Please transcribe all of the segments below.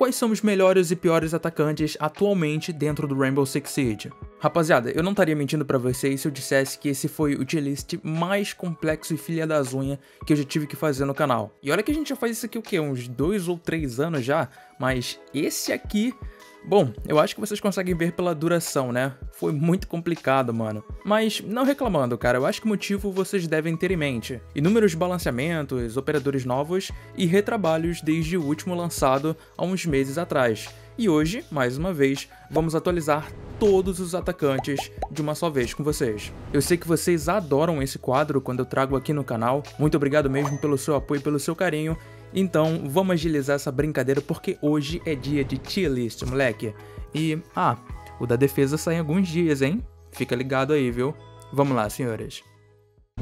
quais são os melhores e piores atacantes atualmente dentro do Rainbow Six Siege. Rapaziada, eu não estaria mentindo para vocês se eu dissesse que esse foi o tier list mais complexo e filha das unhas que eu já tive que fazer no canal. E olha que a gente já faz isso aqui o quê? Uns dois ou três anos já, mas esse aqui Bom, eu acho que vocês conseguem ver pela duração, né? Foi muito complicado, mano. Mas não reclamando, cara, eu acho que o motivo vocês devem ter em mente. Inúmeros balanceamentos, operadores novos e retrabalhos desde o último lançado há uns meses atrás. E hoje, mais uma vez, vamos atualizar todos os atacantes de uma só vez com vocês. Eu sei que vocês adoram esse quadro quando eu trago aqui no canal. Muito obrigado mesmo pelo seu apoio e pelo seu carinho. Então, vamos agilizar essa brincadeira porque hoje é dia de tier list, moleque. E, ah, o da defesa sai em alguns dias, hein? Fica ligado aí, viu? Vamos lá, senhores.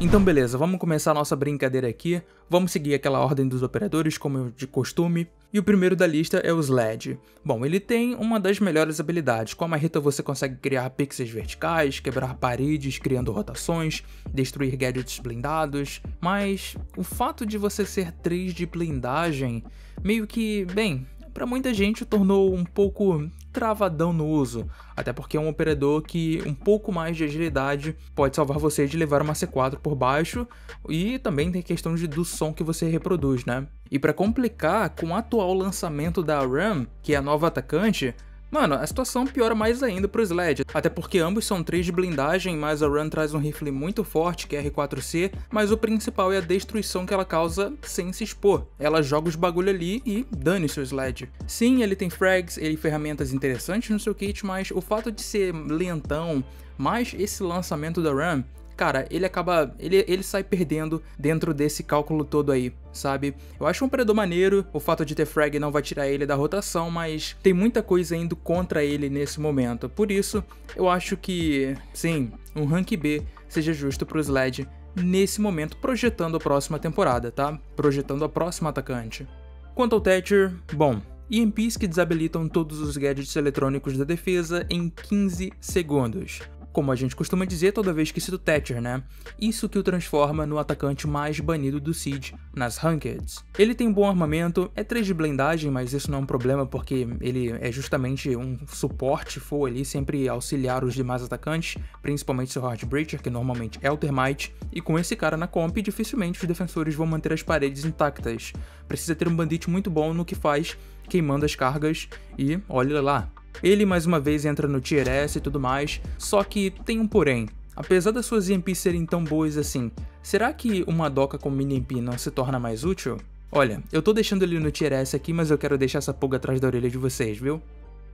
Então beleza, vamos começar a nossa brincadeira aqui, vamos seguir aquela ordem dos operadores como de costume, e o primeiro da lista é o Sled. Bom, ele tem uma das melhores habilidades, com a marreta você consegue criar pixels verticais, quebrar paredes criando rotações, destruir gadgets blindados, mas o fato de você ser 3 de blindagem meio que, bem, para muita gente tornou um pouco travadão no uso, até porque é um operador que um pouco mais de agilidade pode salvar você de levar uma C4 por baixo e também tem questão de, do som que você reproduz, né? E para complicar, com o atual lançamento da RAM, que é a nova atacante, Mano, a situação piora mais ainda pro Sled, até porque ambos são 3 de blindagem, mas a Run traz um rifle muito forte, que é R4C, mas o principal é a destruição que ela causa sem se expor. Ela joga os bagulho ali e dane seu Sled. Sim, ele tem frags, ele ferramentas interessantes no seu kit, mas o fato de ser lentão, mais esse lançamento da Run, cara, ele acaba. Ele, ele sai perdendo dentro desse cálculo todo aí, sabe? Eu acho um predador maneiro, o fato de ter frag não vai tirar ele da rotação, mas tem muita coisa indo contra ele nesse momento. Por isso, eu acho que, sim, um rank B seja justo pro Sled nesse momento, projetando a próxima temporada, tá? Projetando a próxima atacante. Quanto ao Thatcher, bom, EMPs que desabilitam todos os gadgets eletrônicos da defesa em 15 segundos como a gente costuma dizer toda vez que cita o Thatcher, né? Isso que o transforma no atacante mais banido do Siege nas Rankeds. Ele tem bom armamento, é 3 de blindagem, mas isso não é um problema porque ele é justamente um suporte full ali, sempre auxiliar os demais atacantes, principalmente seu Heartbreacher, que normalmente é o Termite, e com esse cara na comp, dificilmente os defensores vão manter as paredes intactas. Precisa ter um bandit muito bom no que faz, queimando as cargas, e olha lá, ele mais uma vez entra no Tier S e tudo mais, só que tem um porém. Apesar das suas EMPs serem tão boas assim, será que uma doca com mini EMP não se torna mais útil? Olha, eu tô deixando ele no Tier S aqui, mas eu quero deixar essa pulga atrás da orelha de vocês, viu?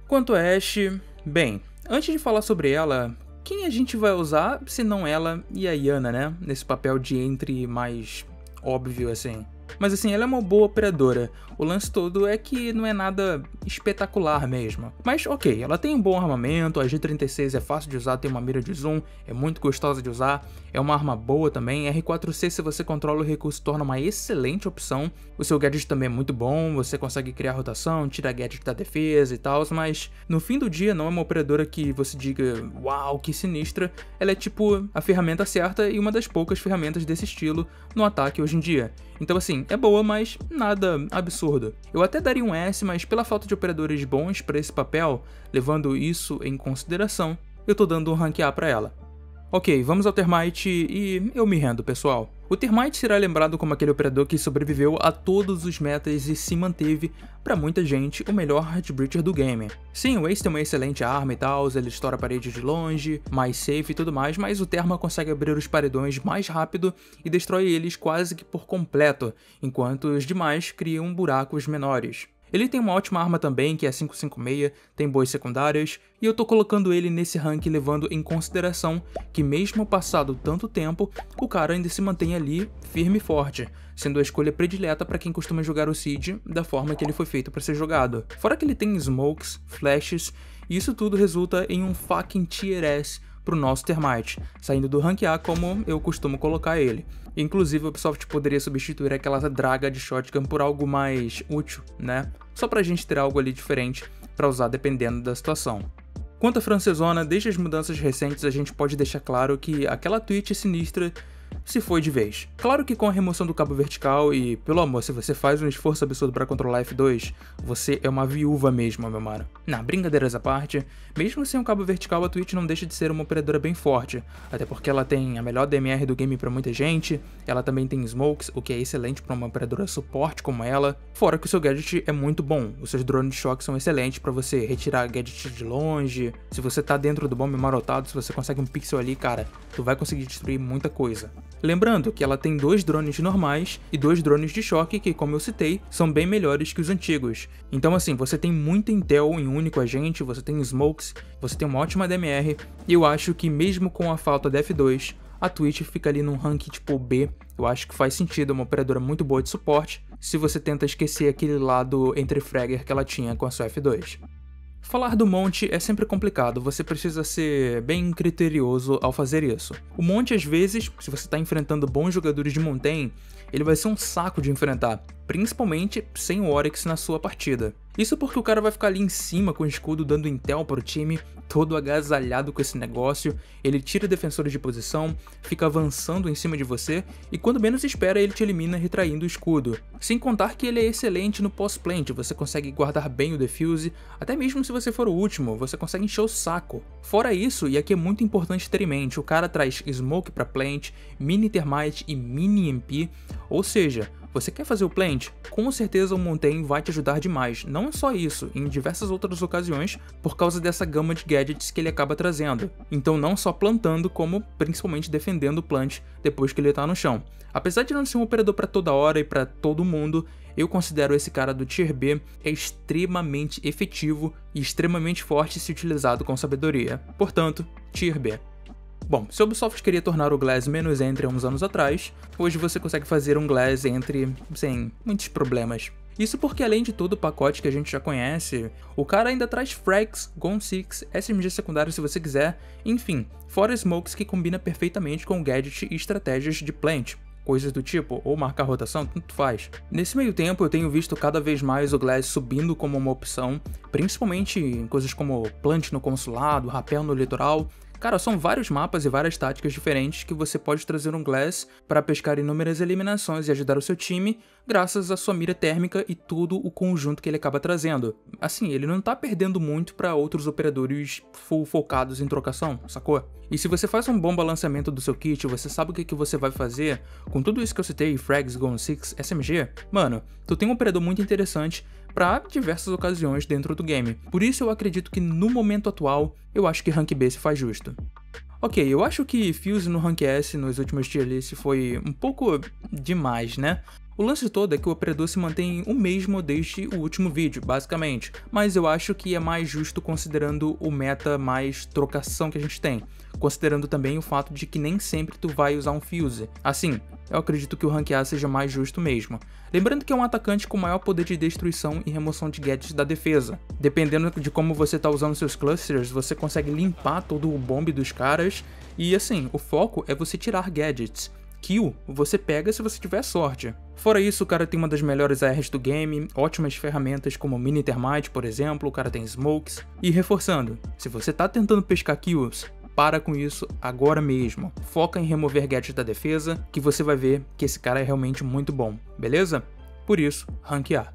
Quanto a Ashe, bem, antes de falar sobre ela, quem a gente vai usar se não ela e a Yana, né? Nesse papel de entre mais óbvio assim. Mas assim, ela é uma boa operadora. O lance todo é que não é nada espetacular mesmo. Mas ok, ela tem um bom armamento, a G36 é fácil de usar, tem uma mira de zoom, é muito gostosa de usar, é uma arma boa também. R4C, se você controla o recurso, torna uma excelente opção. O seu gadget também é muito bom, você consegue criar rotação, tira gadget da defesa e tal, mas no fim do dia não é uma operadora que você diga, uau, que sinistra. Ela é tipo a ferramenta certa e uma das poucas ferramentas desse estilo no ataque hoje em dia. Então assim, é boa, mas nada absurdo. Eu até daria um S, mas pela falta de operadores bons para esse papel, levando isso em consideração, eu tô dando um rank A pra ela. Ok, vamos ao Termite e eu me rendo, pessoal. O Termite será lembrado como aquele operador que sobreviveu a todos os metas e se manteve, para muita gente, o melhor Heartbreacher do game. Sim, o Ace tem uma excelente arma e tal, ele estoura paredes de longe, mais safe e tudo mais, mas o Therma consegue abrir os paredões mais rápido e destrói eles quase que por completo, enquanto os demais criam buracos menores. Ele tem uma ótima arma também, que é 556, tem boas secundárias, e eu tô colocando ele nesse rank levando em consideração que mesmo passado tanto tempo, o cara ainda se mantém ali firme e forte, sendo a escolha predileta para quem costuma jogar o Siege da forma que ele foi feito para ser jogado. Fora que ele tem smokes, flashes, e isso tudo resulta em um fucking tier S pro nosso Termite, saindo do rank A como eu costumo colocar ele. Inclusive, o Ubisoft poderia substituir aquela draga de shotgun por algo mais útil, né? Só pra gente ter algo ali diferente para usar dependendo da situação. Quanto à francesona, desde as mudanças recentes a gente pode deixar claro que aquela tweet sinistra se foi de vez. Claro que com a remoção do cabo vertical e, pelo amor, se você faz um esforço absurdo para controlar F2, você é uma viúva mesmo, meu mano. Na brincadeiras à parte, mesmo sem o cabo vertical, a Twitch não deixa de ser uma operadora bem forte, até porque ela tem a melhor DMR do game para muita gente, ela também tem smokes, o que é excelente para uma operadora suporte como ela, fora que o seu gadget é muito bom, os seus drones de choque são excelentes para você retirar gadget de longe, se você tá dentro do bombe marotado, se você consegue um pixel ali, cara, tu vai conseguir destruir muita coisa. Lembrando que ela tem dois drones normais e dois drones de choque que, como eu citei, são bem melhores que os antigos. Então assim, você tem muita intel em um único agente, você tem smokes, você tem uma ótima DMR, e eu acho que mesmo com a falta da F2, a Twitch fica ali num rank tipo B. Eu acho que faz sentido, é uma operadora muito boa de suporte, se você tenta esquecer aquele lado entre fragger que ela tinha com a sua F2. Falar do monte é sempre complicado, você precisa ser bem criterioso ao fazer isso. O monte, às vezes, se você está enfrentando bons jogadores de Montaigne, ele vai ser um saco de enfrentar, principalmente sem o Oryx na sua partida. Isso porque o cara vai ficar ali em cima com o escudo dando intel pro time, todo agasalhado com esse negócio, ele tira defensores de posição, fica avançando em cima de você, e quando menos espera ele te elimina retraindo o escudo. Sem contar que ele é excelente no post-plant, você consegue guardar bem o defuse, até mesmo se você for o último, você consegue encher o saco. Fora isso, e aqui é muito importante ter em mente, o cara traz smoke para plant, mini termite e mini MP, ou seja, você quer fazer o plant? Com certeza o Montaigne vai te ajudar demais. Não só isso, em diversas outras ocasiões, por causa dessa gama de gadgets que ele acaba trazendo. Então não só plantando, como principalmente defendendo o plant depois que ele está no chão. Apesar de não ser um operador para toda hora e para todo mundo, eu considero esse cara do Tier B extremamente efetivo e extremamente forte se utilizado com sabedoria. Portanto, Tier B. Bom, se a Ubisoft queria tornar o Glass menos entre uns anos atrás, hoje você consegue fazer um Glass entre sem muitos problemas. Isso porque além de todo o pacote que a gente já conhece, o cara ainda traz frags, Gon 6, SMG secundário se você quiser, enfim, fora smokes que combina perfeitamente com gadget e estratégias de plant, coisas do tipo, ou marcar rotação, tanto faz. Nesse meio tempo eu tenho visto cada vez mais o Glass subindo como uma opção, principalmente em coisas como plant no consulado, rapel no litoral, Cara, são vários mapas e várias táticas diferentes que você pode trazer um Glass para pescar inúmeras eliminações e ajudar o seu time, graças à sua mira térmica e tudo o conjunto que ele acaba trazendo. Assim, ele não tá perdendo muito para outros operadores full focados em trocação, sacou? E se você faz um bom balanceamento do seu kit, você sabe o que, que você vai fazer com tudo isso que eu citei, Frags, Gone 6, SMG, mano, tu tem um operador muito interessante para diversas ocasiões dentro do game. Por isso eu acredito que no momento atual, eu acho que Rank B se faz justo. Ok, eu acho que Fuse no Rank S nos últimos tier list foi um pouco demais, né? O lance todo é que o operador se mantém o mesmo desde o último vídeo, basicamente, mas eu acho que é mais justo considerando o meta mais trocação que a gente tem, considerando também o fato de que nem sempre tu vai usar um Fuse. Assim, eu acredito que o Rank A seja mais justo mesmo. Lembrando que é um atacante com maior poder de destruição e remoção de gadgets da defesa. Dependendo de como você está usando seus clusters, você consegue limpar todo o bomb dos caras, e assim, o foco é você tirar gadgets kill você pega se você tiver sorte. Fora isso, o cara tem uma das melhores ARs do game, ótimas ferramentas como Mini Termite, por exemplo, o cara tem smokes. E reforçando, se você tá tentando pescar kills, para com isso agora mesmo. Foca em remover gadgets da defesa, que você vai ver que esse cara é realmente muito bom, beleza? Por isso, ranquear.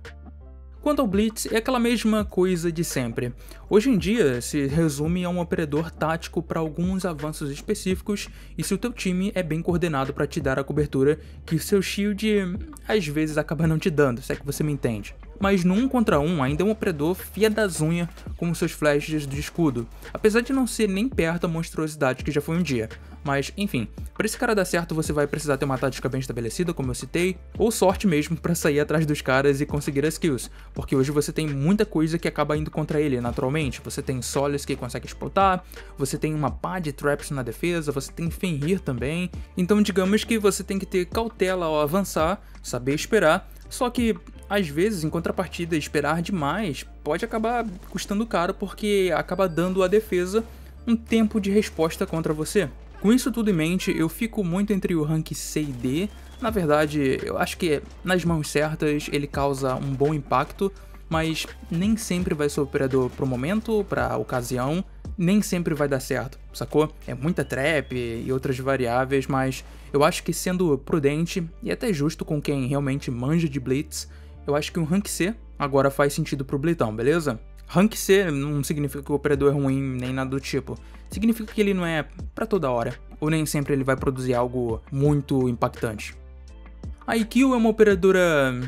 Quanto ao Blitz, é aquela mesma coisa de sempre. Hoje em dia, se resume a um operador tático para alguns avanços específicos e se o teu time é bem coordenado para te dar a cobertura que seu shield às vezes acaba não te dando, se é que você me entende mas no 1 contra 1 ainda é um operador fia das unhas com seus flashes de escudo, apesar de não ser nem perto a monstruosidade que já foi um dia. Mas, enfim, para esse cara dar certo você vai precisar ter uma tática bem estabelecida, como eu citei, ou sorte mesmo para sair atrás dos caras e conseguir as kills, porque hoje você tem muita coisa que acaba indo contra ele naturalmente. Você tem Solis que consegue explotar, você tem uma pá de traps na defesa, você tem Fenrir também, então digamos que você tem que ter cautela ao avançar, saber esperar, só que às vezes, em contrapartida, esperar demais pode acabar custando caro porque acaba dando à defesa um tempo de resposta contra você. Com isso tudo em mente, eu fico muito entre o rank C e D. Na verdade, eu acho que nas mãos certas ele causa um bom impacto, mas nem sempre vai ser operador pro momento, pra ocasião, nem sempre vai dar certo, sacou? É muita trap e outras variáveis, mas eu acho que sendo prudente e até justo com quem realmente manja de Blitz, eu acho que um rank C agora faz sentido pro Blitão, beleza? Rank C não significa que o operador é ruim nem nada do tipo. Significa que ele não é para toda hora, ou nem sempre ele vai produzir algo muito impactante. A IQ é uma operadora.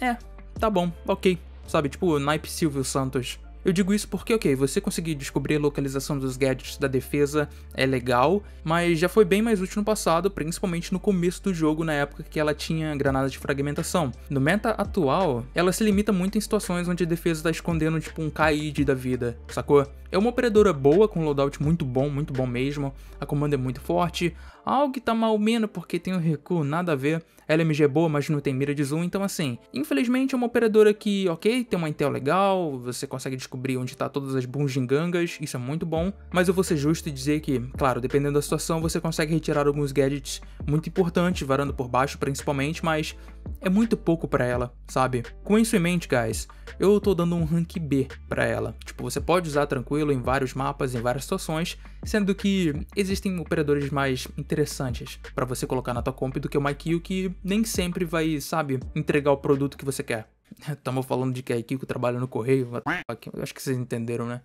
É, tá bom, ok. Sabe, tipo, naipe Silvio Santos eu digo isso porque, ok, você conseguir descobrir a localização dos gadgets da defesa é legal, mas já foi bem mais útil no passado, principalmente no começo do jogo, na época que ela tinha granadas de fragmentação. No meta atual, ela se limita muito em situações onde a defesa está escondendo, tipo, um Kaid da vida, sacou? É uma operadora boa, com loadout muito bom, muito bom mesmo, a comando é muito forte, algo que tá mal menos porque tem o recuo, nada a ver, LMG é boa, mas não tem mira de zoom, então assim, infelizmente é uma operadora que, ok, tem uma intel legal, você consegue descobrir onde tá todas as bungingangas, isso é muito bom, mas eu vou ser justo e dizer que, claro, dependendo da situação, você consegue retirar alguns gadgets muito importantes, varando por baixo principalmente, mas é muito pouco para ela, sabe? Com isso em mente, guys, eu tô dando um rank B para ela. Tipo, você pode usar tranquilo em vários mapas, em várias situações, sendo que existem operadores mais interessantes para você colocar na tua comp do que o MyQ que nem sempre vai, sabe, entregar o produto que você quer. Estamos falando de que a IQ trabalha no correio, acho que vocês entenderam, né?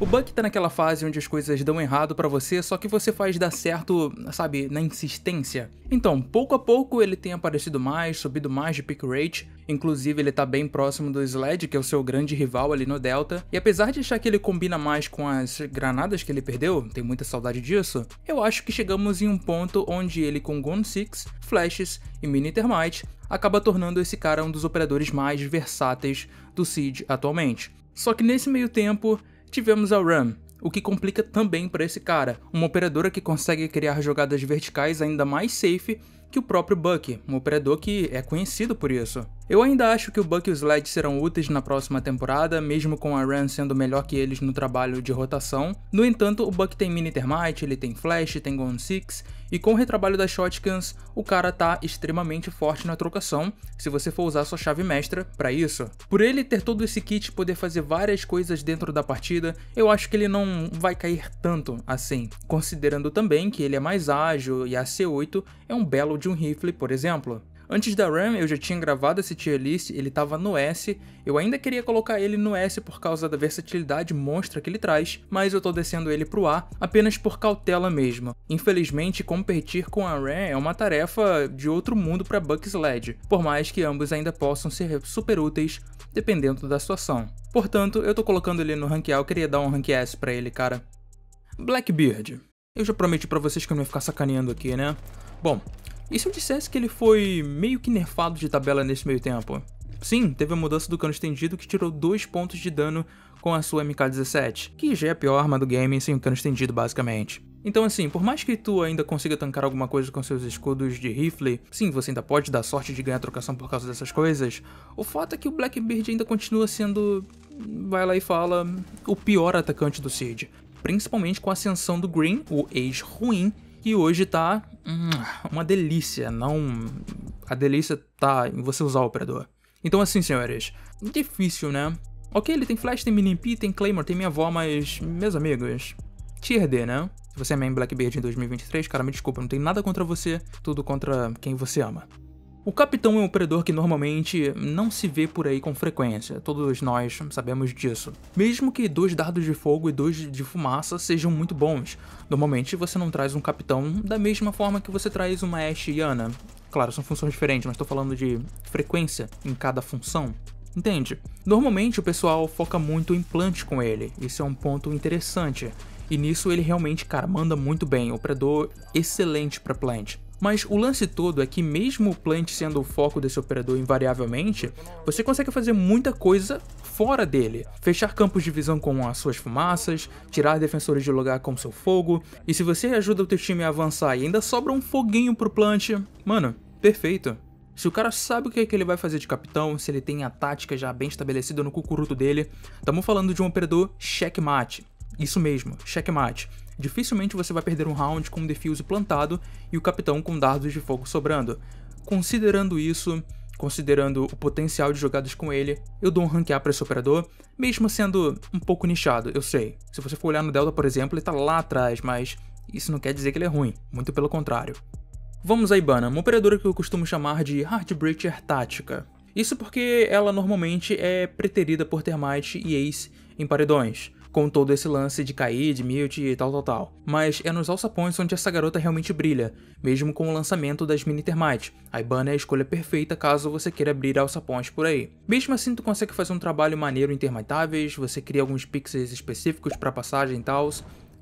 O Buck tá naquela fase onde as coisas dão errado para você, só que você faz dar certo, sabe, na insistência. Então, pouco a pouco ele tem aparecido mais, subido mais de pick rate, inclusive ele tá bem próximo do Sled, que é o seu grande rival ali no Delta, e apesar de achar que ele combina mais com as granadas que ele perdeu, tem muita saudade disso, eu acho que chegamos em um ponto onde ele com Gun 6, Flashes e Mini Termite acaba tornando esse cara um dos operadores mais versáteis do Siege atualmente. Só que nesse meio tempo, tivemos a Ram, o que complica também para esse cara, uma operadora que consegue criar jogadas verticais ainda mais safe que o próprio Buck, um operador que é conhecido por isso. Eu ainda acho que o Buck e o Sled serão úteis na próxima temporada, mesmo com a Ran sendo melhor que eles no trabalho de rotação. No entanto, o Buck tem mini termite, ele tem flash, tem Gone 6, e com o retrabalho das shotguns, o cara tá extremamente forte na trocação, se você for usar sua chave mestra para isso. Por ele ter todo esse kit e poder fazer várias coisas dentro da partida, eu acho que ele não vai cair tanto assim, considerando também que ele é mais ágil e a C8 é um belo de um rifle, por exemplo. Antes da RAM, eu já tinha gravado esse tier list, ele estava no S, eu ainda queria colocar ele no S por causa da versatilidade monstra que ele traz, mas eu tô descendo ele pro A apenas por cautela mesmo. Infelizmente, competir com a RAM é uma tarefa de outro mundo para Bucksled, por mais que ambos ainda possam ser super úteis dependendo da situação. Portanto, eu tô colocando ele no rank A, eu queria dar um rank S pra ele, cara. Blackbeard. Eu já prometi para vocês que eu não ia ficar sacaneando aqui, né? Bom, e se eu dissesse que ele foi meio que nerfado de tabela nesse meio tempo? Sim, teve a mudança do cano estendido que tirou 2 pontos de dano com a sua MK17, que já é a pior arma do game sem o cano estendido basicamente. Então assim, por mais que tu ainda consiga tancar alguma coisa com seus escudos de rifle, sim, você ainda pode dar sorte de ganhar trocação por causa dessas coisas, o fato é que o Blackbeard ainda continua sendo, vai lá e fala, o pior atacante do Siege. Principalmente com a ascensão do Green, o ex ruim, que hoje tá hum, uma delícia, não. A delícia tá em você usar o operador. Então, assim, senhores, difícil, né? Ok, ele tem flash, tem mini MP, tem claymore, tem minha avó, mas, meus amigos, tier D, né? Se você é main Blackbeard em 2023, cara, me desculpa, não tem nada contra você, tudo contra quem você ama. O capitão é um operador que normalmente não se vê por aí com frequência, todos nós sabemos disso. Mesmo que dois dardos de fogo e dois de fumaça sejam muito bons, normalmente você não traz um capitão da mesma forma que você traz uma Ashe e Ana. Claro, são funções diferentes, mas estou falando de frequência em cada função. Entende? Normalmente o pessoal foca muito em plant com ele, isso é um ponto interessante. E nisso ele realmente, cara, manda muito bem, operador excelente para plant. Mas o lance todo é que mesmo o plant sendo o foco desse operador invariavelmente, você consegue fazer muita coisa fora dele. Fechar campos de visão com as suas fumaças, tirar defensores de lugar com seu fogo, e se você ajuda o teu time a avançar e ainda sobra um foguinho pro plant, mano, perfeito. Se o cara sabe o que, é que ele vai fazer de capitão, se ele tem a tática já bem estabelecida no cucuruto dele, estamos falando de um operador checkmate. Isso mesmo, checkmate. Dificilmente você vai perder um round com um defuse plantado e o capitão com dardos de fogo sobrando. Considerando isso, considerando o potencial de jogadas com ele, eu dou um rank A para esse operador, mesmo sendo um pouco nichado, eu sei. Se você for olhar no Delta, por exemplo, ele tá lá atrás, mas isso não quer dizer que ele é ruim, muito pelo contrário. Vamos a Ibana, uma operadora que eu costumo chamar de Heartbreaker tática. Isso porque ela normalmente é preterida por Termite e Ace em paredões, com todo esse lance de cair, de mute e tal tal tal. Mas é nos alçapões onde essa garota realmente brilha, mesmo com o lançamento das mini Termite. A Ibana é a escolha perfeita caso você queira abrir alçapões por aí. Mesmo assim, tu consegue fazer um trabalho maneiro em termitáveis, você cria alguns pixels específicos para passagem e tal,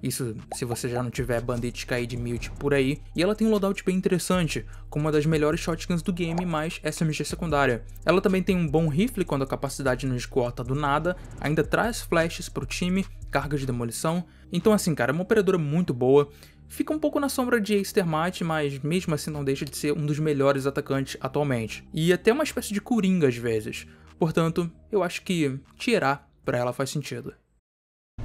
isso se você já não tiver Bandit cair de Mute por aí. E ela tem um loadout bem interessante, com uma das melhores shotguns do game, mais SMG secundária. Ela também tem um bom rifle quando a capacidade não esgota do nada, ainda traz flashes pro time, cargas de demolição. Então assim, cara, é uma operadora muito boa. Fica um pouco na sombra de Ace mas mesmo assim não deixa de ser um dos melhores atacantes atualmente. E até uma espécie de coringa às vezes. Portanto, eu acho que tirar para ela faz sentido.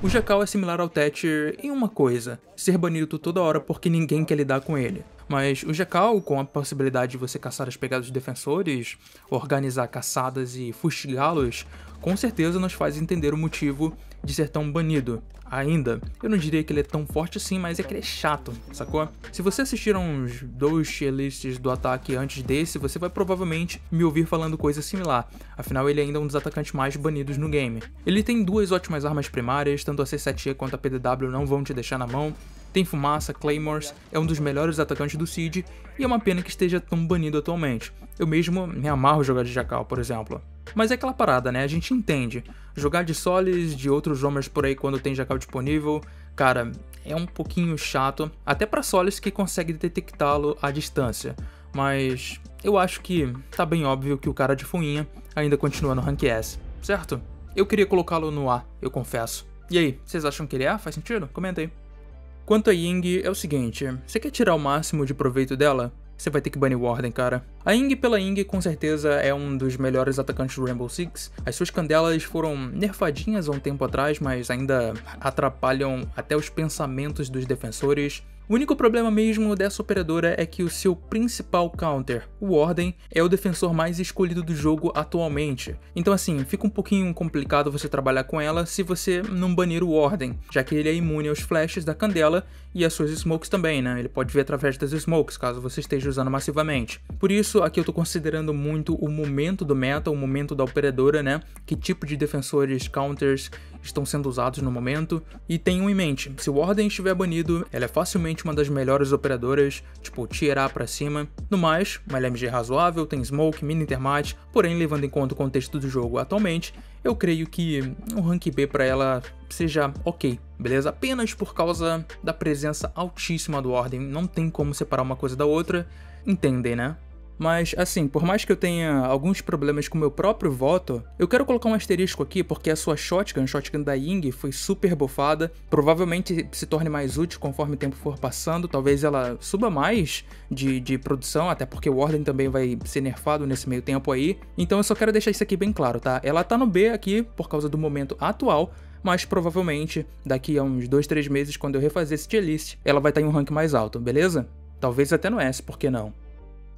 O Jackal é similar ao Thatcher em uma coisa, ser banido toda hora porque ninguém quer lidar com ele. Mas o Jackal, com a possibilidade de você caçar as pegadas dos defensores, organizar caçadas e fustigá-los, com certeza nos faz entender o motivo de ser tão banido. Ainda, eu não diria que ele é tão forte assim, mas é que ele é chato, sacou? Se você assistir uns dois tier lists do ataque antes desse, você vai provavelmente me ouvir falando coisa similar, afinal ele é ainda um dos atacantes mais banidos no game. Ele tem duas ótimas armas primárias, tanto a C7E quanto a PDW não vão te deixar na mão, tem fumaça, claymores, é um dos melhores atacantes do Seed e é uma pena que esteja tão banido atualmente. Eu mesmo me amarro jogar de Jackal, por exemplo. Mas é aquela parada, né? A gente entende. Jogar de Solis, de outros roamers por aí quando tem Jackal disponível, cara, é um pouquinho chato, até para Solis que consegue detectá-lo à distância. Mas eu acho que tá bem óbvio que o cara de fuinha ainda continua no Rank S, certo? Eu queria colocá-lo no A, eu confesso. E aí, vocês acham que ele é? Faz sentido? Comenta aí. Quanto a Ying, é o seguinte, você quer tirar o máximo de proveito dela? Você vai ter que banir Warden, cara. A Ying pela Ying com certeza é um dos melhores atacantes do Rainbow Six. As suas candelas foram nerfadinhas há um tempo atrás, mas ainda atrapalham até os pensamentos dos defensores. O único problema mesmo dessa operadora é que o seu principal counter, o Warden, é o defensor mais escolhido do jogo atualmente. Então assim, fica um pouquinho complicado você trabalhar com ela se você não banir o Warden, já que ele é imune aos flashes da Candela e às suas smokes também, né? Ele pode ver através das smokes, caso você esteja usando massivamente. Por isso, aqui eu tô considerando muito o momento do meta, o momento da operadora, né? Que tipo de defensores, counters estão sendo usados no momento. E tenham em mente, se o Warden estiver banido, ela é facilmente uma das melhores operadoras, tipo tier A pra cima. No mais, uma LMG razoável, tem smoke, mini termite, porém levando em conta o contexto do jogo atualmente, eu creio que o rank B para ela seja ok, beleza? Apenas por causa da presença altíssima do Warden, não tem como separar uma coisa da outra, entendem, né? Mas, assim, por mais que eu tenha alguns problemas com meu próprio voto, eu quero colocar um asterisco aqui porque a sua shotgun, a shotgun da Ying, foi super buffada. Provavelmente se torne mais útil conforme o tempo for passando. Talvez ela suba mais de, de produção, até porque o Warden também vai ser nerfado nesse meio tempo aí. Então eu só quero deixar isso aqui bem claro, tá? Ela tá no B aqui por causa do momento atual, mas provavelmente daqui a uns 2, 3 meses, quando eu refazer esse tier list, ela vai estar tá em um rank mais alto, beleza? Talvez até no S, por que não?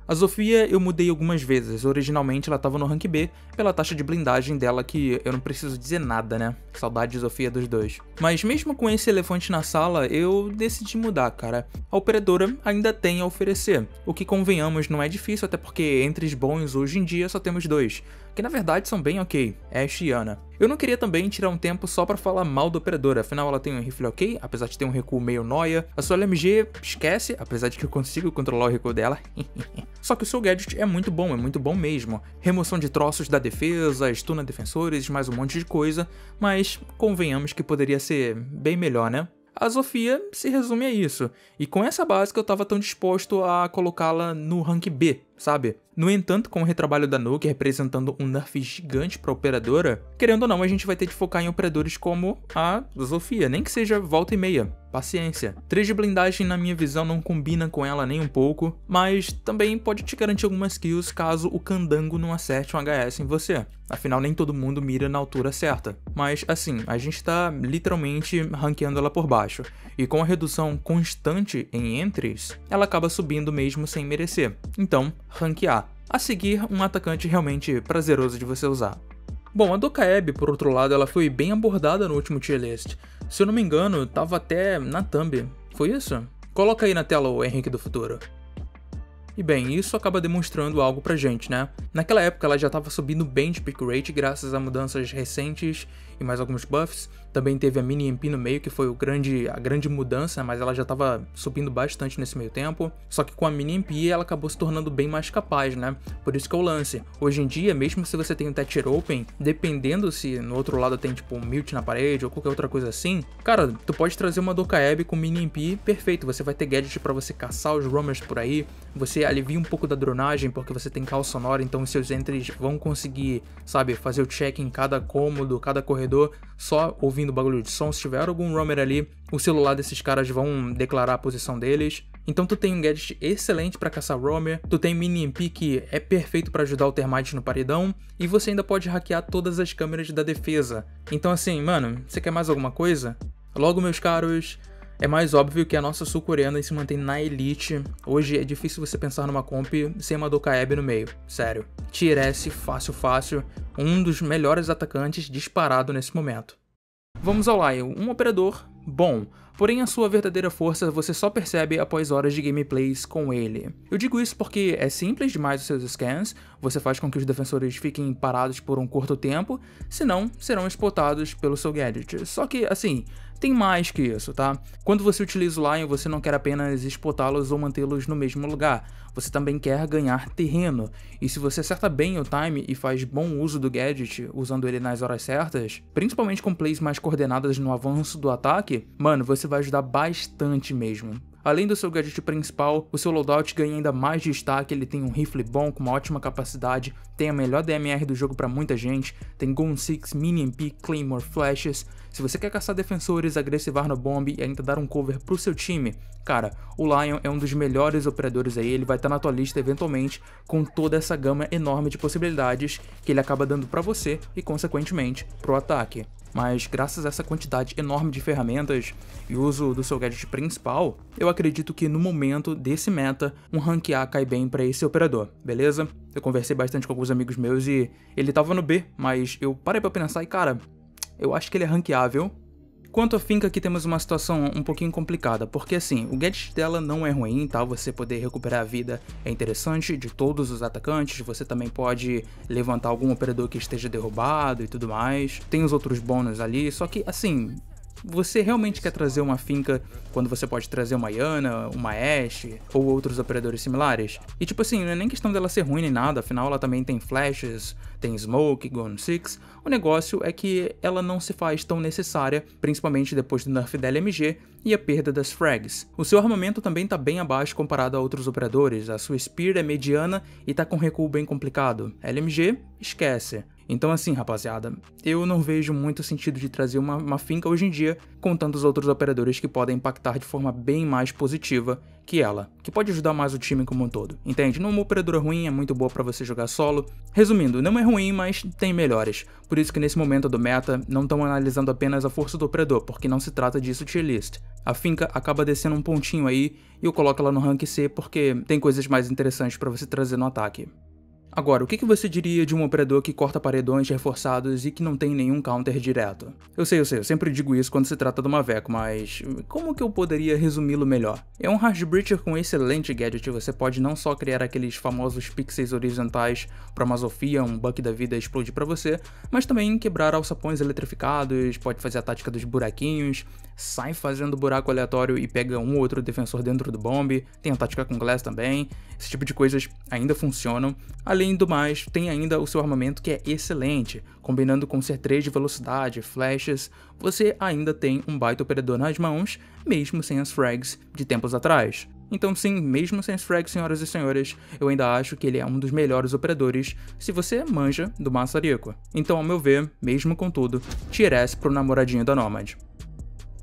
A Sofia eu mudei algumas vezes, originalmente ela estava no rank B, pela taxa de blindagem dela que eu não preciso dizer nada, né? Saudade de Sofia dos dois. Mas mesmo com esse elefante na sala, eu decidi mudar, cara. A operadora ainda tem a oferecer, o que convenhamos não é difícil, até porque entre os bons hoje em dia só temos dois que na verdade são bem ok, Ash e Ana. Eu não queria também tirar um tempo só para falar mal da operadora, afinal ela tem um rifle ok, apesar de ter um recuo meio noia. A sua LMG esquece, apesar de que eu consigo controlar o recuo dela. só que o seu gadget é muito bom, é muito bom mesmo. Remoção de troços da defesa, stuna defensores, mais um monte de coisa, mas convenhamos que poderia ser bem melhor, né? A Sofia se resume a isso, e com essa base que eu tava tão disposto a colocá-la no rank B, sabe? No entanto, com o retrabalho da Nuke representando um nerf gigante para a operadora, querendo ou não, a gente vai ter de focar em operadores como a Sofia, nem que seja volta e meia. Paciência. 3 de blindagem, na minha visão, não combina com ela nem um pouco, mas também pode te garantir algumas kills caso o candango não acerte um HS em você. Afinal, nem todo mundo mira na altura certa. Mas, assim, a gente tá literalmente ranqueando ela por baixo. E com a redução constante em entries, ela acaba subindo mesmo sem merecer. Então, ranquear. A seguir, um atacante realmente prazeroso de você usar. Bom, a Dokaeb, por outro lado, ela foi bem abordada no último tier list. Se eu não me engano, tava até na thumb. Foi isso? Coloca aí na tela o Henrique do futuro. E bem, isso acaba demonstrando algo pra gente, né? Naquela época ela já estava subindo bem de pick rate graças a mudanças recentes e mais alguns buffs. Também teve a mini MP no meio, que foi o grande, a grande mudança, mas ela já estava subindo bastante nesse meio tempo. Só que com a mini MP ela acabou se tornando bem mais capaz, né? Por isso que é o lance. Hoje em dia, mesmo se você tem um Thatcher Open, dependendo se no outro lado tem tipo um Mute na parede ou qualquer outra coisa assim, cara, tu pode trazer uma Dokaeb com mini MP perfeito. Você vai ter gadget para você caçar os roamers por aí, você alivia um pouco da dronagem porque você tem cal sonora, então seus entries vão conseguir, sabe, fazer o check em cada cômodo, cada corredor, só ouvindo bagulho de som. Se tiver algum roamer ali, o celular desses caras vão declarar a posição deles. Então tu tem um gadget excelente para caçar roamer, tu tem mini MP que é perfeito para ajudar o termite no paredão, e você ainda pode hackear todas as câmeras da defesa. Então assim, mano, você quer mais alguma coisa? Logo, meus caros, é mais óbvio que a nossa sul-coreana se mantém na elite. Hoje é difícil você pensar numa comp sem uma Dokaeb no meio, sério. Tier S, fácil, fácil, um dos melhores atacantes disparado nesse momento. Vamos ao Lyle, um operador bom, porém a sua verdadeira força você só percebe após horas de gameplays com ele. Eu digo isso porque é simples demais os seus scans, você faz com que os defensores fiquem parados por um curto tempo, senão serão explotados pelo seu gadget. Só que, assim, tem mais que isso, tá? Quando você utiliza o Lion, você não quer apenas expotá-los ou mantê-los no mesmo lugar, você também quer ganhar terreno. E se você acerta bem o time e faz bom uso do gadget, usando ele nas horas certas, principalmente com plays mais coordenadas no avanço do ataque, mano, você vai ajudar bastante mesmo. Além do seu gadget principal, o seu loadout ganha ainda mais destaque, ele tem um rifle bom com uma ótima capacidade, tem a melhor DMR do jogo para muita gente, tem Gun 6, Mini MP, Claymore, Flashes. Se você quer caçar defensores, agressivar no bomb e ainda dar um cover pro seu time, cara, o Lion é um dos melhores operadores aí, ele vai estar tá na tua lista eventualmente com toda essa gama enorme de possibilidades que ele acaba dando para você e consequentemente pro ataque mas graças a essa quantidade enorme de ferramentas e uso do seu gadget principal, eu acredito que no momento desse meta, um rank A cai bem para esse operador, beleza? Eu conversei bastante com alguns amigos meus e ele tava no B, mas eu parei para pensar e cara, eu acho que ele é ranqueável, Quanto à finca aqui temos uma situação um pouquinho complicada, porque assim, o gadget dela não é ruim, tá? Você poder recuperar a vida é interessante de todos os atacantes, você também pode levantar algum operador que esteja derrubado e tudo mais. Tem os outros bônus ali, só que assim, você realmente quer trazer uma finca quando você pode trazer uma Yana, uma Ashe ou outros operadores similares? E tipo assim, não é nem questão dela ser ruim nem nada, afinal ela também tem flashes, tem smoke, gun 6. O negócio é que ela não se faz tão necessária, principalmente depois do nerf da LMG e a perda das frags. O seu armamento também está bem abaixo comparado a outros operadores, a sua Spear é mediana e está com recuo bem complicado. LMG, esquece. Então assim, rapaziada, eu não vejo muito sentido de trazer uma, uma finca hoje em dia com tantos outros operadores que podem impactar de forma bem mais positiva que ela, que pode ajudar mais o time como um todo, entende? Não é uma operadora ruim, é muito boa para você jogar solo. Resumindo, não é ruim, mas tem melhores. Por isso que nesse momento do meta, não estão analisando apenas a força do operador, porque não se trata disso tier list. A finca acaba descendo um pontinho aí e eu coloco ela no rank C porque tem coisas mais interessantes para você trazer no ataque. Agora, o que você diria de um operador que corta paredões reforçados e que não tem nenhum counter direto? Eu sei, eu sei, eu sempre digo isso quando se trata de uma Veco, mas como que eu poderia resumi-lo melhor? É um Hard Breacher com excelente gadget, você pode não só criar aqueles famosos pixels horizontais para Mazofia, um buck da vida explodir para você, mas também quebrar alçapões eletrificados, pode fazer a tática dos buraquinhos, sai fazendo buraco aleatório e pega um ou outro defensor dentro do bomb, tem a tática com Glass também, esse tipo de coisas ainda funcionam. Além Além do mais, tem ainda o seu armamento que é excelente, combinando com ser 3 de velocidade, flashes, você ainda tem um baita operador nas mãos, mesmo sem as frags de tempos atrás. Então sim, mesmo sem as frags, senhoras e senhores, eu ainda acho que ele é um dos melhores operadores se você manja do maçarico. Então, ao meu ver, mesmo com tudo, tier S pro namoradinho da Nomad.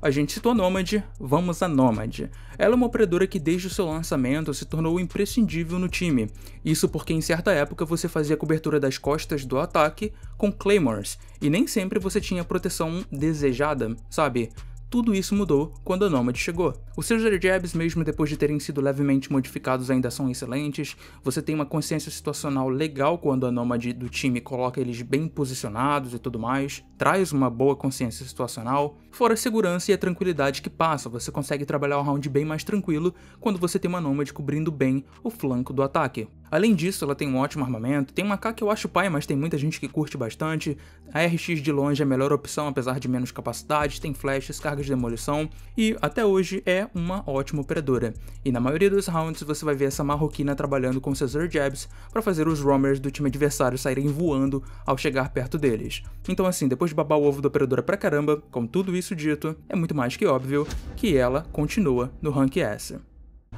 A gente citou a Nomad, vamos a Nomad. Ela é uma operadora que desde o seu lançamento se tornou imprescindível no time, isso porque em certa época você fazia cobertura das costas do ataque com Claymores, e nem sempre você tinha a proteção desejada, sabe? Tudo isso mudou quando a Nomad chegou. Os seus jabs, mesmo depois de terem sido levemente modificados, ainda são excelentes. Você tem uma consciência situacional legal quando a Nomad do time coloca eles bem posicionados e tudo mais. Traz uma boa consciência situacional. Fora a segurança e a tranquilidade que passa, você consegue trabalhar o round bem mais tranquilo quando você tem uma Nomad cobrindo bem o flanco do ataque. Além disso, ela tem um ótimo armamento, tem uma K que eu acho pai, mas tem muita gente que curte bastante. A RX de longe é a melhor opção, apesar de menos capacidade, tem flashes, cargas de demolição e até hoje é uma ótima operadora. E na maioria dos rounds você vai ver essa marroquina trabalhando com seus air jabs para fazer os roamers do time adversário saírem voando ao chegar perto deles. Então assim, depois de babar o ovo da operadora pra caramba, com tudo isso dito, é muito mais que óbvio que ela continua no rank S.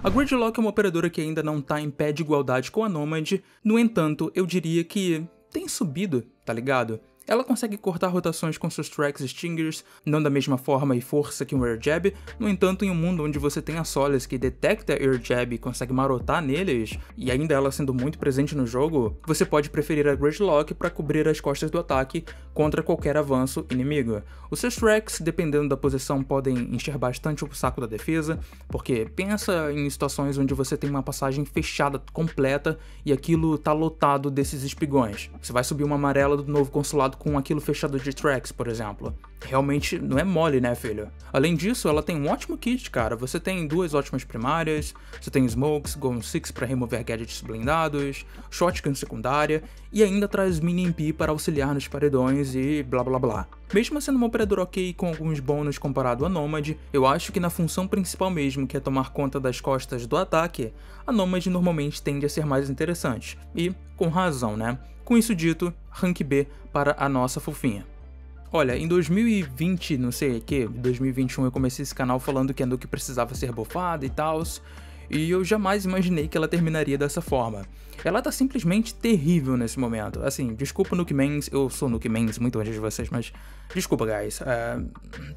A Gridlock é uma operadora que ainda não está em pé de igualdade com a Nomad, no entanto, eu diria que tem subido, tá ligado? Ela consegue cortar rotações com seus tracks stingers, não da mesma forma e força que um air jab, no entanto, em um mundo onde você tem a Solis que detecta air jab e consegue marotar neles, e ainda ela sendo muito presente no jogo, você pode preferir a Gridlock para cobrir as costas do ataque contra qualquer avanço inimigo. Os seus tracks, dependendo da posição, podem encher bastante o saco da defesa, porque pensa em situações onde você tem uma passagem fechada completa e aquilo tá lotado desses espigões. Você vai subir uma amarela do novo consulado com aquilo fechado de tracks, por exemplo. Realmente não é mole, né, filho? Além disso, ela tem um ótimo kit, cara. Você tem duas ótimas primárias, você tem smokes, Gun 6 para remover gadgets blindados, shotgun secundária e ainda traz mini MP para auxiliar nos paredões e blá blá blá. Mesmo sendo uma operadora ok com alguns bônus comparado à Nomad, eu acho que na função principal mesmo, que é tomar conta das costas do ataque, a Nomad normalmente tende a ser mais interessante. E, com razão, né? Com isso dito, rank B para a nossa fofinha. Olha, em 2020, não sei o que, 2021 eu comecei esse canal falando que a Nuke precisava ser bufada e tal, e eu jamais imaginei que ela terminaria dessa forma. Ela tá simplesmente terrível nesse momento. Assim, desculpa Nuke Mans, eu sou Nuke Mans muito antes de vocês, mas desculpa, guys. Uh,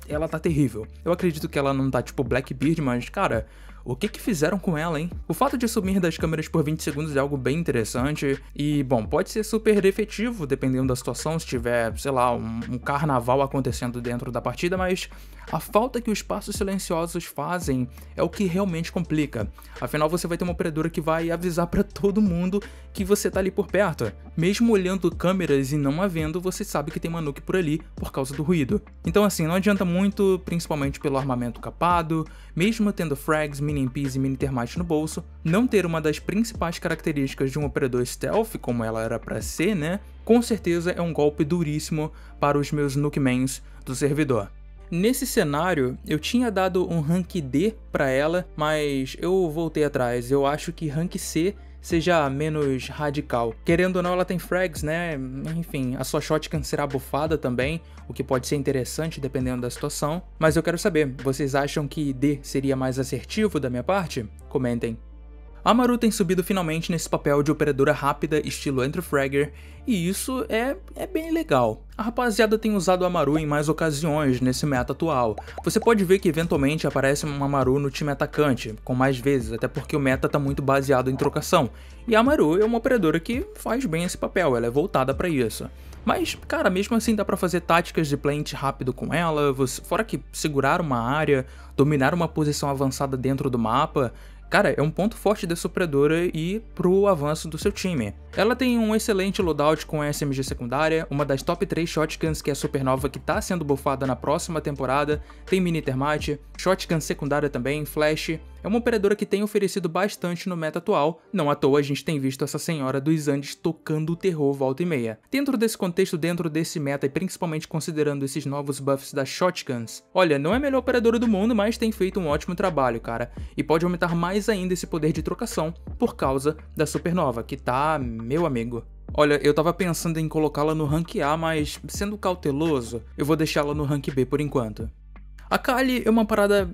ela tá terrível. Eu acredito que ela não tá tipo Blackbeard, mas cara, o que que fizeram com ela, hein? O fato de sumir das câmeras por 20 segundos é algo bem interessante e, bom, pode ser super efetivo dependendo da situação, se tiver, sei lá, um, um carnaval acontecendo dentro da partida, mas a falta que os passos silenciosos fazem é o que realmente complica. Afinal, você vai ter uma operadora que vai avisar para todo mundo que você tá ali por perto. Mesmo olhando câmeras e não a vendo, você sabe que tem uma nuke por ali por causa do ruído. Então assim, não adianta muito, principalmente pelo armamento capado, mesmo tendo frags, mini MPs e mini termite no bolso, não ter uma das principais características de um operador stealth, como ela era para ser, né? Com certeza é um golpe duríssimo para os meus nukemans do servidor. Nesse cenário, eu tinha dado um rank D para ela, mas eu voltei atrás. Eu acho que rank C seja menos radical. Querendo ou não, ela tem frags, né? Enfim, a sua shotgun será bufada também, o que pode ser interessante dependendo da situação. Mas eu quero saber, vocês acham que D seria mais assertivo da minha parte? Comentem. A Maru tem subido finalmente nesse papel de operadora rápida estilo Andrew Fragger, e isso é, é bem legal. A rapaziada tem usado a Maru em mais ocasiões nesse meta atual. Você pode ver que eventualmente aparece uma Maru no time atacante, com mais vezes, até porque o meta tá muito baseado em trocação. E a Maru é uma operadora que faz bem esse papel, ela é voltada para isso. Mas, cara, mesmo assim dá pra fazer táticas de plant rápido com ela, você, fora que segurar uma área, dominar uma posição avançada dentro do mapa, Cara, é um ponto forte da supredora e pro avanço do seu time. Ela tem um excelente loadout com SMG secundária, uma das top 3 shotguns que é supernova que tá sendo buffada na próxima temporada, tem mini termite, shotgun secundária também, flash, é uma operadora que tem oferecido bastante no meta atual, não à toa a gente tem visto essa senhora dos Andes tocando o terror volta e meia. Dentro desse contexto, dentro desse meta e principalmente considerando esses novos buffs das shotguns, olha, não é a melhor operadora do mundo, mas tem feito um ótimo trabalho, cara, e pode aumentar mais ainda esse poder de trocação por causa da supernova, que tá, meu amigo, Olha, eu tava pensando em colocá-la no rank A, mas sendo cauteloso, eu vou deixá-la no rank B por enquanto. A Kali é uma parada.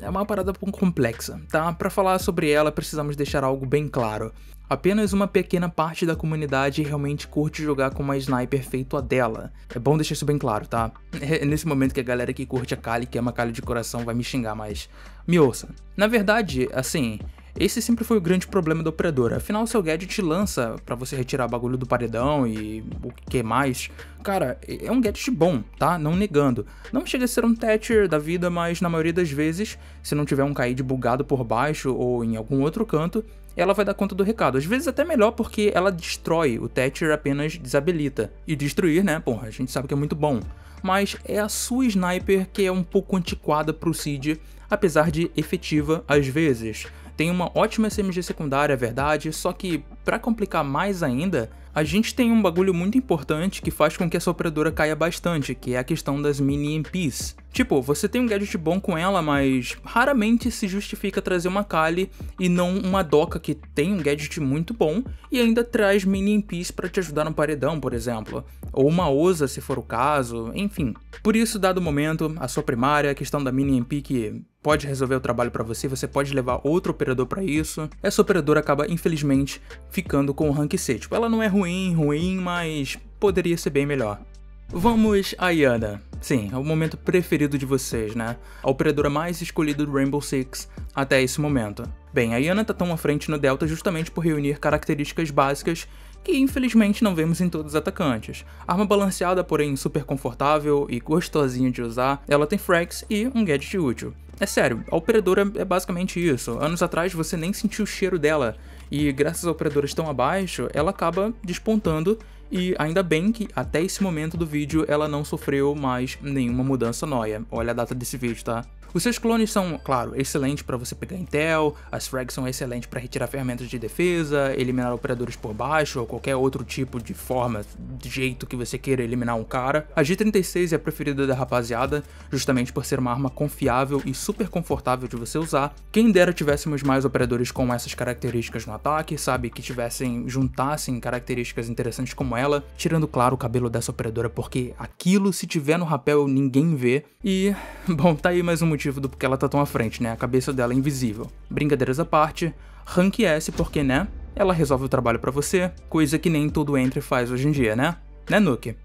é uma parada complexa, tá? Para falar sobre ela, precisamos deixar algo bem claro. Apenas uma pequena parte da comunidade realmente curte jogar com uma sniper feito a dela. É bom deixar isso bem claro, tá? É nesse momento que a galera que curte a Kali, que é uma Kali de coração, vai me xingar, mas me ouça. Na verdade, assim, Esse sempre foi o grande problema da operadora. Afinal, seu gadget lança para você retirar bagulho do paredão e o que mais. Cara, é um gadget bom, tá? Não negando. Não chega a ser um Thatcher da vida, mas na maioria das vezes, se não tiver um caído bugado por baixo ou em algum outro canto, ela vai dar conta do recado. Às vezes até melhor porque ela destrói, o Thatcher apenas desabilita. E destruir, né, porra, a gente sabe que é muito bom. Mas é a sua sniper que é um pouco antiquada pro Seed, apesar de efetiva às vezes. Tem uma ótima SMG secundária, é verdade, só que para complicar mais ainda, a gente tem um bagulho muito importante que faz com que essa operadora caia bastante, que é a questão das mini MPs. Tipo, você tem um gadget bom com ela, mas raramente se justifica trazer uma Kali e não uma Doca que tem um gadget muito bom e ainda traz mini MPs para te ajudar no paredão, por exemplo. Ou uma Osa, se for o caso, enfim. Por isso, dado o momento, a sua primária, a questão da mini MP que pode resolver o trabalho para você, você pode levar outro operador para isso. Essa operadora acaba, infelizmente, ficando com o rank C. Tipo, ela não é ruim, ruim, mas poderia ser bem melhor. Vamos a Yana. Sim, é o momento preferido de vocês, né? A operadora mais escolhida do Rainbow Six até esse momento. Bem, a Yana tá tão à frente no Delta justamente por reunir características básicas que infelizmente não vemos em todos os atacantes. Arma balanceada, porém super confortável e gostosinha de usar, ela tem frags e um gadget útil. É sério, a operadora é basicamente isso. Anos atrás você nem sentiu o cheiro dela, e graças a operadoras tão abaixo, ela acaba despontando e ainda bem que até esse momento do vídeo ela não sofreu mais nenhuma mudança noia. Olha a data desse vídeo, tá? Os seus clones são, claro, excelentes para você pegar intel, as frags são excelentes para retirar ferramentas de defesa, eliminar operadores por baixo ou qualquer outro tipo de forma, de jeito que você queira eliminar um cara. A G36 é a preferida da rapaziada, justamente por ser uma arma confiável e super confortável de você usar. Quem dera tivéssemos mais operadores com essas características no ataque, sabe, que tivessem, juntassem características interessantes como ela, tirando claro o cabelo dessa operadora, porque aquilo se tiver no rapel ninguém vê. E, bom, tá aí mais um motivo motivo do porquê ela tá tão à frente, né? A cabeça dela é invisível. Brincadeiras à parte, rank S porque, né? Ela resolve o trabalho para você, coisa que nem todo entre faz hoje em dia, né? Né, Nuke?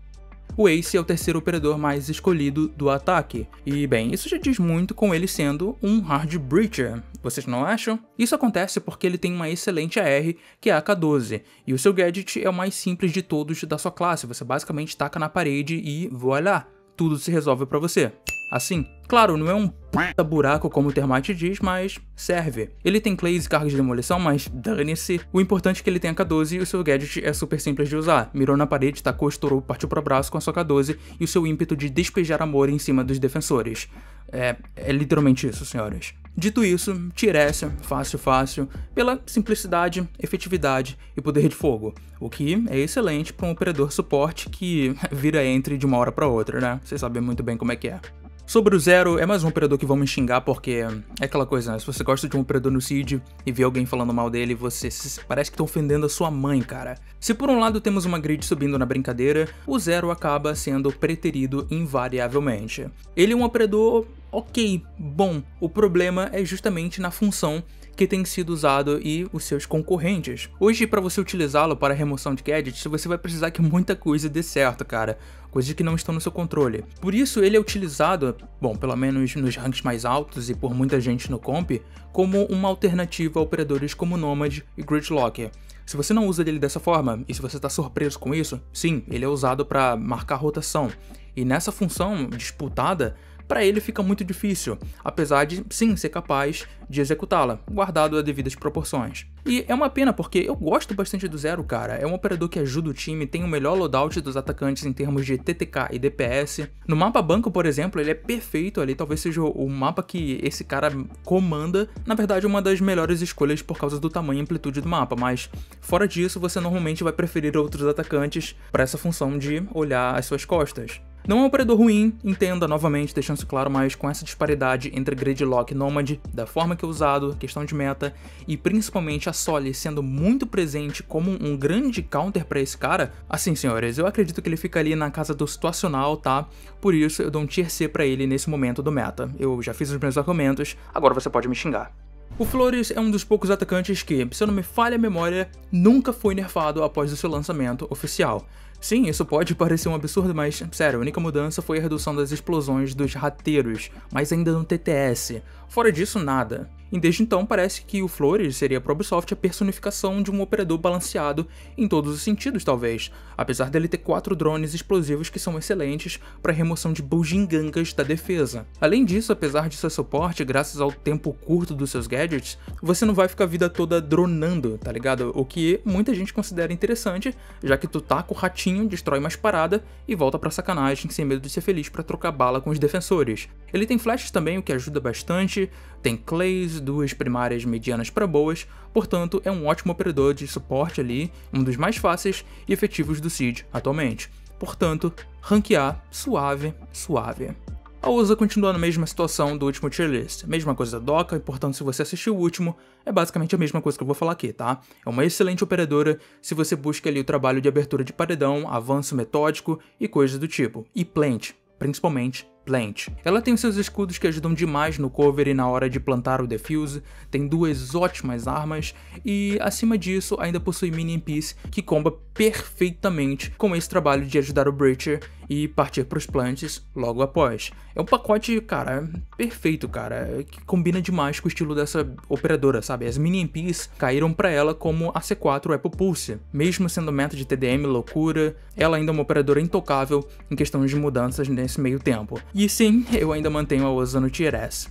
O Ace é o terceiro operador mais escolhido do ataque, e bem, isso já diz muito com ele sendo um hard breacher, vocês não acham? Isso acontece porque ele tem uma excelente AR, que é a AK-12, e o seu gadget é o mais simples de todos da sua classe, você basicamente taca na parede e voilá, tudo se resolve para você assim. Claro, não é um puta buraco como o Termite diz, mas serve. Ele tem clays e cargas de demolição, mas dane-se. O importante é que ele tem a K12 e o seu gadget é super simples de usar. Mirou na parede, tacou, estourou, partiu pro braço com a sua K12 e o seu ímpeto de despejar amor em cima dos defensores. É, é literalmente isso, senhores. Dito isso, Tiressa, fácil, fácil, pela simplicidade, efetividade e poder de fogo, o que é excelente para um operador suporte que vira entre de uma hora para outra, né? Vocês sabem muito bem como é que é. Sobre o Zero, é mais um operador que vão me xingar porque é aquela coisa, né? Se você gosta de um operador no Seed e vê alguém falando mal dele, você parece que tá ofendendo a sua mãe, cara. Se por um lado temos uma grid subindo na brincadeira, o Zero acaba sendo preterido invariavelmente. Ele é um operador ok, bom. O problema é justamente na função que tem sido usado e os seus concorrentes. Hoje, para você utilizá-lo para remoção de gadgets, você vai precisar que muita coisa dê certo, cara. Coisas que não estão no seu controle. Por isso, ele é utilizado, bom, pelo menos nos ranks mais altos e por muita gente no comp, como uma alternativa a operadores como Nomad e Gridlock. Se você não usa ele dessa forma, e se você está surpreso com isso, sim, ele é usado para marcar rotação. E nessa função disputada, para ele fica muito difícil, apesar de sim ser capaz de executá-la, guardado as devidas proporções. E é uma pena porque eu gosto bastante do Zero, cara. É um operador que ajuda o time, tem o melhor loadout dos atacantes em termos de TTK e DPS. No mapa banco, por exemplo, ele é perfeito ali, talvez seja o mapa que esse cara comanda. Na verdade, uma das melhores escolhas por causa do tamanho e amplitude do mapa, mas fora disso, você normalmente vai preferir outros atacantes para essa função de olhar as suas costas. Não é um operador ruim, entenda novamente, deixando isso claro, mas com essa disparidade entre Gridlock e Nomad, da forma que é usado, questão de meta, e principalmente a Soli sendo muito presente como um grande counter para esse cara, assim senhores, eu acredito que ele fica ali na casa do situacional, tá? Por isso eu dou um tier C pra ele nesse momento do meta. Eu já fiz os meus argumentos, agora você pode me xingar. O Flores é um dos poucos atacantes que, se eu não me falha a memória, nunca foi nerfado após o seu lançamento oficial. Sim, isso pode parecer um absurdo, mas, sério, a única mudança foi a redução das explosões dos rateiros, mas ainda no TTS. Fora disso, nada. E desde então parece que o Flores seria para a Ubisoft a personificação de um operador balanceado em todos os sentidos, talvez, apesar dele ter quatro drones explosivos que são excelentes para remoção de bugigangas da defesa. Além disso, apesar de seu suporte, graças ao tempo curto dos seus gadgets, você não vai ficar a vida toda dronando, tá ligado? O que muita gente considera interessante, já que tu taca o ratinho, destrói mais parada e volta pra sacanagem sem medo de ser feliz para trocar bala com os defensores. Ele tem flashes também, o que ajuda bastante, tem clays, duas primárias medianas para boas, portanto é um ótimo operador de suporte ali, um dos mais fáceis e efetivos do Seed atualmente. Portanto, ranquear suave, suave. A USA continua na mesma situação do último tier list, mesma coisa da Doca, e portanto se você assistiu o último, é basicamente a mesma coisa que eu vou falar aqui, tá? É uma excelente operadora se você busca ali o trabalho de abertura de paredão, avanço metódico e coisas do tipo. E plant, principalmente Plant. Ela tem seus escudos que ajudam demais no cover e na hora de plantar o defuse, tem duas ótimas armas e, acima disso, ainda possui mini MPs que comba perfeitamente com esse trabalho de ajudar o Breacher e partir para os plants logo após. É um pacote, cara, perfeito, cara, que combina demais com o estilo dessa operadora, sabe? As mini MPs caíram para ela como a C4 Apple Pulse. Mesmo sendo meta de TDM loucura, ela ainda é uma operadora intocável em questões de mudanças nesse meio tempo. E sim, eu ainda mantenho a Osa no Tier S.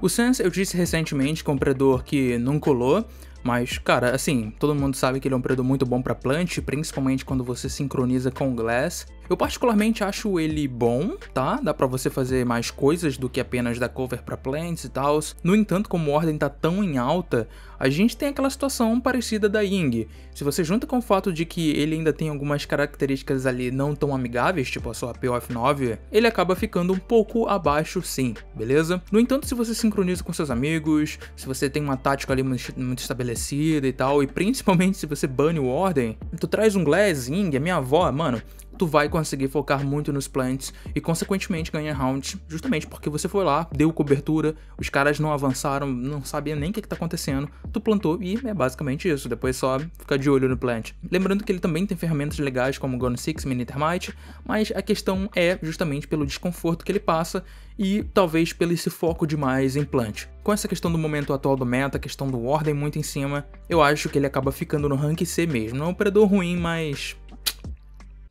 O Sense eu disse recentemente que é um predador que não colou, mas, cara, assim, todo mundo sabe que ele é um predador muito bom para plant, principalmente quando você sincroniza com o Glass. Eu particularmente acho ele bom, tá? Dá pra você fazer mais coisas do que apenas dar cover pra plants e tal. No entanto, como a ordem tá tão em alta, a gente tem aquela situação parecida da Ying. Se você junta com o fato de que ele ainda tem algumas características ali não tão amigáveis, tipo a sua POF9, ele acaba ficando um pouco abaixo sim, beleza? No entanto, se você sincroniza com seus amigos, se você tem uma tática ali muito estabelecida e tal, e principalmente se você bane o Ordem, tu traz um Glass, Ying, a minha avó, mano, tu vai conseguir focar muito nos plants e consequentemente ganhar rounds, justamente porque você foi lá, deu cobertura, os caras não avançaram, não sabiam nem o que, que tá acontecendo, tu plantou e é basicamente isso, depois só ficar de olho no plant. Lembrando que ele também tem ferramentas legais como Gone 6 Mini Termite, mas a questão é justamente pelo desconforto que ele passa e talvez pelo esse foco demais em plant. Com essa questão do momento atual do meta, a questão do ordem muito em cima, eu acho que ele acaba ficando no rank C mesmo. Não é um operador ruim, mas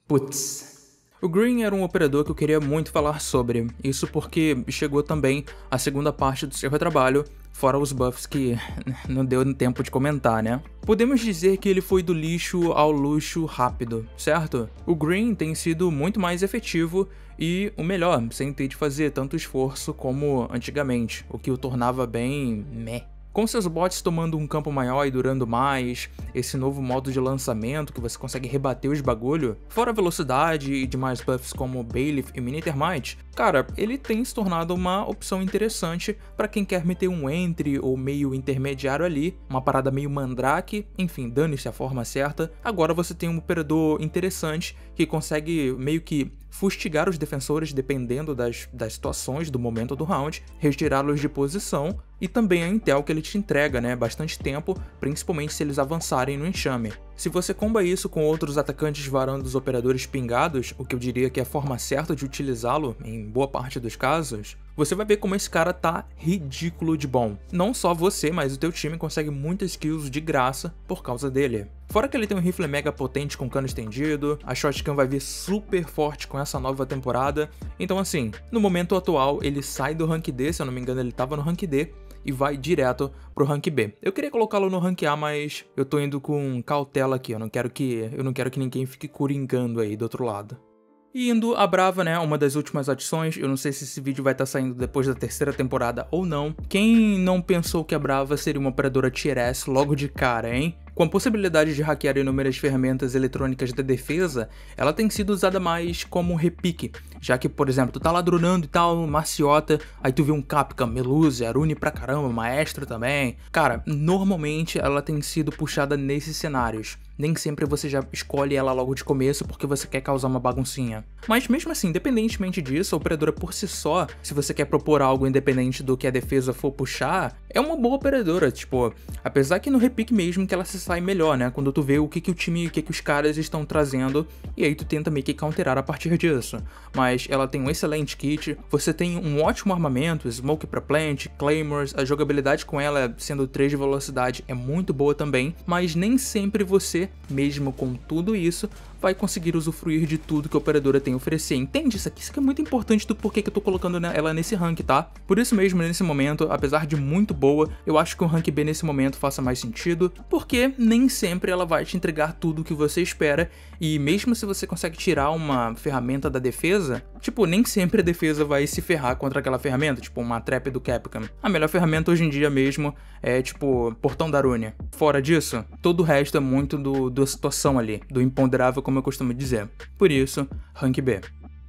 Putz. O Green era um operador que eu queria muito falar sobre, isso porque chegou também a segunda parte do seu trabalho, fora os buffs que não deu tempo de comentar, né? Podemos dizer que ele foi do lixo ao luxo rápido, certo? O Green tem sido muito mais efetivo e o melhor, sem ter de fazer tanto esforço como antigamente, o que o tornava bem meh. Com seus bots tomando um campo maior e durando mais, esse novo modo de lançamento que você consegue rebater os bagulho, fora a velocidade e demais buffs como Bailiff e Mini Termite, cara, ele tem se tornado uma opção interessante para quem quer meter um entry ou meio intermediário ali, uma parada meio mandrake, enfim, dane-se a forma certa. Agora você tem um operador interessante que consegue meio que fustigar os defensores dependendo das, das situações do momento do round, retirá-los de posição e também a intel que ele te entrega, né, bastante tempo, principalmente se eles avançarem no enxame. Se você comba isso com outros atacantes varando os operadores pingados, o que eu diria que é a forma certa de utilizá-lo em boa parte dos casos, você vai ver como esse cara tá ridículo de bom. Não só você, mas o teu time consegue muitas kills de graça por causa dele. Fora que ele tem um rifle mega potente com cano estendido, a shotgun vai vir super forte com essa nova temporada. Então assim, no momento atual ele sai do rank D, se eu não me engano ele tava no rank D, e vai direto pro rank B. Eu queria colocá-lo no rank A, mas eu tô indo com cautela aqui, eu não quero que eu não quero que ninguém fique coringando aí do outro lado. E indo a Brava, né, uma das últimas adições, eu não sei se esse vídeo vai estar tá saindo depois da terceira temporada ou não. Quem não pensou que a Brava seria uma operadora Tier S logo de cara, hein? Com a possibilidade de hackear inúmeras ferramentas eletrônicas de defesa, ela tem sido usada mais como repique, já que, por exemplo, tu tá ladronando e tal, maciota, aí tu vê um Capcom, Meluze, Arune pra caramba, Maestro também. Cara, normalmente ela tem sido puxada nesses cenários. Nem sempre você já escolhe ela logo de começo porque você quer causar uma baguncinha. Mas mesmo assim, independentemente disso, a operadora por si só, se você quer propor algo independente do que a defesa for puxar, é uma boa operadora, tipo, apesar que no repique mesmo que ela se sai melhor, né? Quando tu vê o que, que o time, o que, que os caras estão trazendo, e aí tu tenta meio que counterar a partir disso. Mas ela tem um excelente kit, você tem um ótimo armamento, smoke para plant, claymores, a jogabilidade com ela sendo 3 de velocidade é muito boa também, mas nem sempre você, mesmo com tudo isso, vai conseguir usufruir de tudo que a operadora tem a oferecer. Entende isso aqui? Isso aqui é muito importante do porquê que eu tô colocando ela nesse rank, tá? Por isso mesmo, nesse momento, apesar de muito boa, eu acho que o rank B nesse momento faça mais sentido, porque nem sempre ela vai te entregar tudo o que você espera, e mesmo se você consegue tirar uma ferramenta da defesa, tipo, nem sempre a defesa vai se ferrar contra aquela ferramenta, tipo uma trap do Capcom. A melhor ferramenta hoje em dia mesmo é, tipo, Portão da Arúnia. Fora disso, todo o resto é muito do, da situação ali, do imponderável como eu costumo dizer. Por isso, Rank B.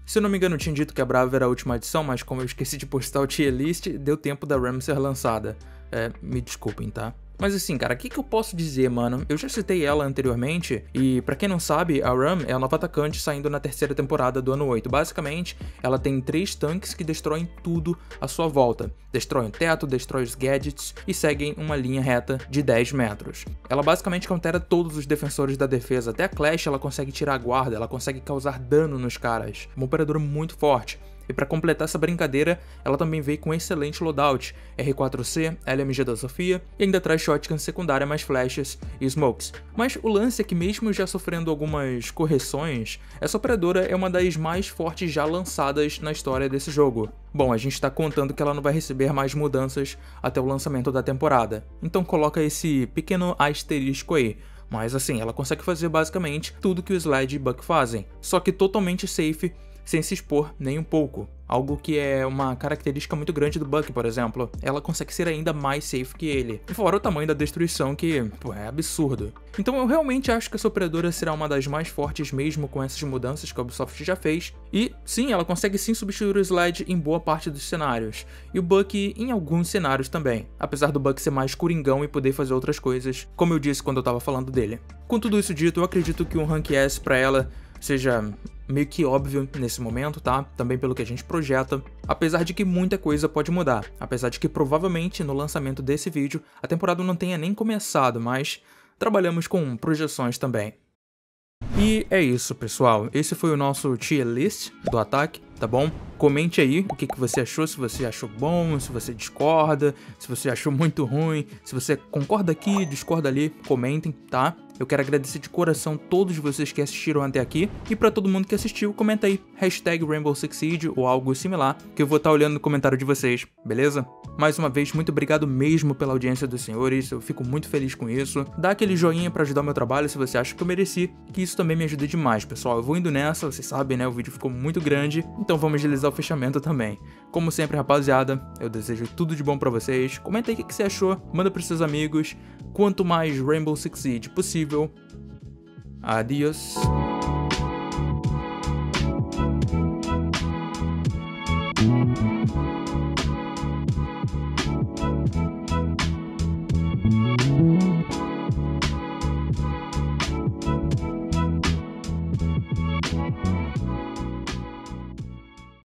Se eu não me engano, eu tinha dito que a Brava era a última edição, mas como eu esqueci de postar o tier list, deu tempo da RAM ser lançada. É, me desculpem, tá? Mas assim, cara, o que, que eu posso dizer, mano? Eu já citei ela anteriormente, e para quem não sabe, a Ram é a nova atacante saindo na terceira temporada do ano 8. Basicamente, ela tem três tanques que destroem tudo à sua volta. Destroem o teto, destroem os gadgets e seguem uma linha reta de 10 metros. Ela basicamente countera todos os defensores da defesa, até a Clash ela consegue tirar a guarda, ela consegue causar dano nos caras. Uma operadora muito forte. E para completar essa brincadeira, ela também veio com um excelente loadout, R4C, LMG da Sofia, e ainda traz shotgun secundária mais flashes e smokes. Mas o lance é que mesmo já sofrendo algumas correções, essa operadora é uma das mais fortes já lançadas na história desse jogo. Bom, a gente está contando que ela não vai receber mais mudanças até o lançamento da temporada, então coloca esse pequeno asterisco aí. Mas assim, ela consegue fazer basicamente tudo que o Slide e Buck fazem, só que totalmente safe sem se expor nem um pouco. Algo que é uma característica muito grande do Buck, por exemplo. Ela consegue ser ainda mais safe que ele. Fora o tamanho da destruição, que pô, é absurdo. Então eu realmente acho que essa operadora será uma das mais fortes mesmo com essas mudanças que a Ubisoft já fez. E sim, ela consegue sim substituir o Slide em boa parte dos cenários. E o Buck em alguns cenários também. Apesar do Buck ser mais coringão e poder fazer outras coisas, como eu disse quando eu tava falando dele. Com tudo isso dito, eu acredito que um Rank S para ela seja meio que óbvio nesse momento, tá? Também pelo que a gente projeta, apesar de que muita coisa pode mudar, apesar de que provavelmente no lançamento desse vídeo a temporada não tenha nem começado, mas trabalhamos com projeções também. E é isso, pessoal. Esse foi o nosso tier list do ataque, tá bom? Comente aí o que, que você achou, se você achou bom, se você discorda, se você achou muito ruim, se você concorda aqui, discorda ali, comentem, tá? Eu quero agradecer de coração todos vocês que assistiram até aqui. E para todo mundo que assistiu, comenta aí, hashtag Rainbow Siege ou algo similar, que eu vou estar tá olhando no comentário de vocês, beleza? Mais uma vez, muito obrigado mesmo pela audiência dos senhores, eu fico muito feliz com isso. Dá aquele joinha para ajudar o meu trabalho se você acha que eu mereci, que isso também também me ajuda demais, pessoal. Eu vou indo nessa, vocês sabem, né? O vídeo ficou muito grande, então vamos realizar o fechamento também. Como sempre, rapaziada, eu desejo tudo de bom para vocês. Comenta aí o que você achou, manda pros seus amigos. Quanto mais Rainbow Six Siege possível. Adiós.